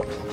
Gracias.